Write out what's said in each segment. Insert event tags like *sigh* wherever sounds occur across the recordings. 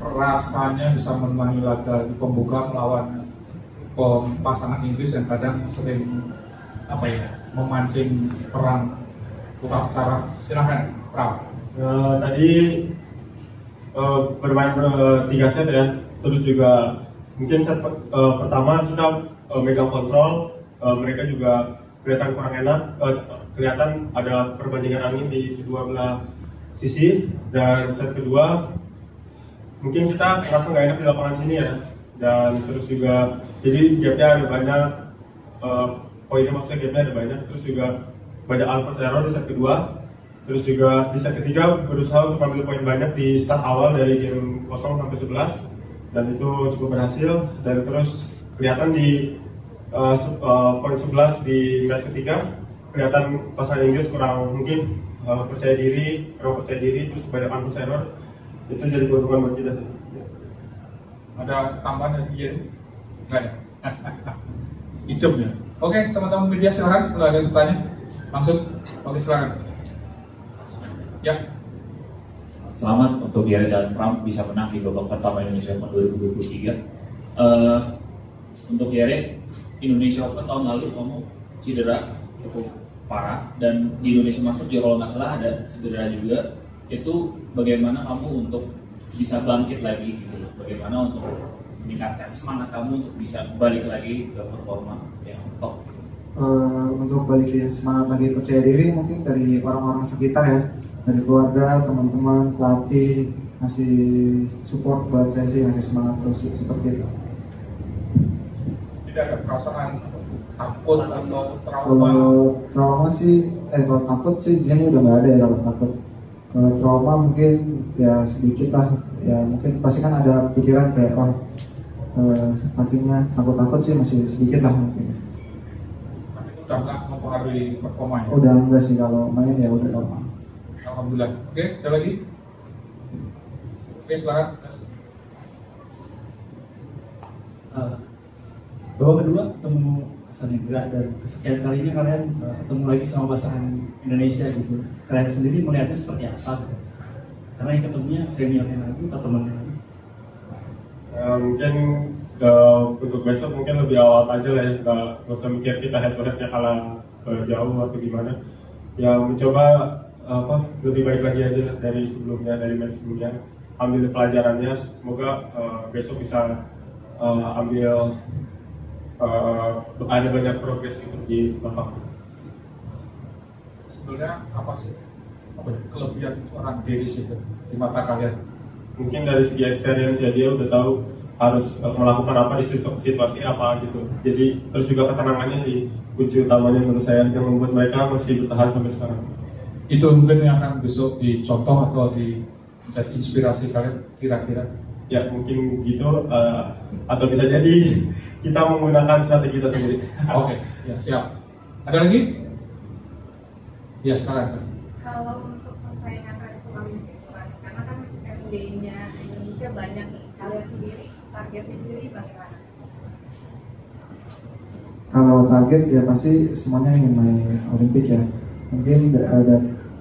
rasanya bisa menemani laga di pembuka melawan pasangan Inggris yang kadang sering apa ya memancing perang buka saraf silahkan Pram Eh, tadi eh, bermain ber- tiga set ya, terus juga mungkin set eh, pertama kita eh, megang kontrol, eh, mereka juga kelihatan kurang enak, eh, kelihatan ada perbandingan angin di kedua belah sisi. Dan set kedua mungkin kita merasa nggak enak di lapangan sini ya. Dan terus juga jadi gapnya ada banyak eh, poinnya maksudnya gapnya ada banyak. Terus juga banyak alpha error di set kedua. Terus juga di set ketiga berusaha untuk ambil poin banyak di start awal dari game 0 sampai 11 dan itu cukup berhasil. Dan terus kelihatan di se- eh, poin 11 di match ketiga kelihatan pasangan Inggris kurang mungkin eh, percaya diri kurang percaya diri terus banyak alpha error itu jadi keuntungan buat kita sih. Ada tambahan dari Ian nggak ada *laughs* hidup ya? Oke teman-teman media silahkan kalau ada yang bertanya langsung. Oke silakan. Ya. Selamat untuk Yare dan Pram bisa menang di babak pertama Indonesia Open 2023. Eh, untuk Yare, Indonesia Open tahun lalu kamu cedera cukup parah dan di Indonesia Masters juga kalau nggak salah ada cedera juga. Itu bagaimana kamu untuk bisa bangkit lagi gitu? Bagaimana untuk meningkatkan semangat kamu untuk bisa balik lagi ke performa yang top? Eh, untuk balikin semangat lagi percaya diri mungkin dari orang-orang sekitar ya dari keluarga teman-teman pelatih ngasih support buat saya sih ngasih semangat terus seperti itu tidak ada perasaan takut atau trauma? Kalau trauma sih eh kalau takut sih di sini udah nggak ada ya kalau takut. Kalau trauma mungkin ya sedikit lah. Ya mungkin pasti kan ada pikiran kayak oh eh, akhirnya takut takut sih masih sedikit lah mungkin. Tapi itu udah nggak mempengaruhi performanya udah enggak sih kalau main ya udah normal Alhamdulillah. Oke, ada lagi? Oke, silakan. Uh, babak kedua ketemu Senegal dan kesekian kalinya kalian uh, ketemu lagi sama pasangan Indonesia gitu. Kalian sendiri melihatnya seperti apa? Gitu? Karena yang ketemunya seniornya lagi atau temannya lagi. Ya, mungkin eh, untuk besok mungkin lebih awal aja lah ya nggak usah mikir kita head to headnya kalah eh, jauh atau gimana ya mencoba apa lebih baik lagi aja lah dari sebelumnya dari match sebelumnya ambil pelajarannya semoga eh, besok bisa eh, ambil eh, ada banyak progres gitu di lapangan Sebenarnya apa sih? Apa ya, kelebihan seorang Dennis itu di mata kalian? mungkin dari segi experience ya dia udah tahu harus eh, melakukan apa di situ- situasi apa gitu. Jadi terus juga ketenangannya sih kunci utamanya menurut saya yang membuat mereka masih bertahan sampai sekarang. Itu mungkin yang akan besok dicontoh atau di menjadi inspirasi kalian kira-kira. Ya mungkin gitu eh, atau bisa jadi *laughs* kita menggunakan strategi kita sendiri *laughs* Oke, ya siap. Ada lagi? Ya, silakan. kalau untuk persaingan restoran itu kan karena kan MD-nya Indonesia banyak nih kalian sendiri targetnya sendiri bagaimana? kalau target ya pasti semuanya ingin main Olimpik ya mungkin da- ada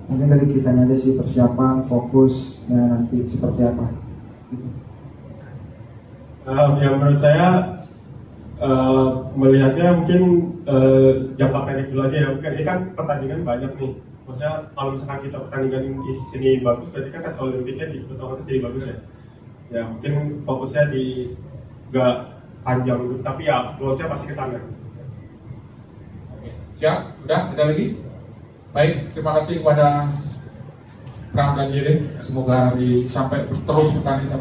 mungkin dari kitanya aja sih persiapan fokusnya nanti seperti apa gitu. Eh, yang menurut saya eh, melihatnya mungkin eh, jangka pendek dulu aja ya. Mungkin ini kan pertandingan banyak nih. Maksudnya kalau misalkan kita pertandingan di sini bagus, berarti kan tes olimpiknya di otomatis jadi bagus ya. Ya mungkin fokusnya di gak panjang tapi ya goalsnya pasti ke sana. Siap? Udah? Ada lagi? Baik, terima kasih kepada Pram dan Yere. Semoga hari sampai terus bertanding sampai